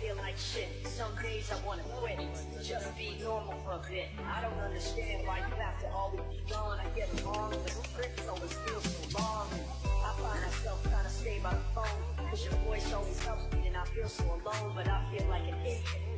feel like shit. Some days I wanna quit. Just be normal for a bit. I don't understand why you have to always be gone. I get along with critics always feel so long. I find myself trying to stay by the phone. Cause your voice always helps me and I feel so alone, but I feel like an idiot.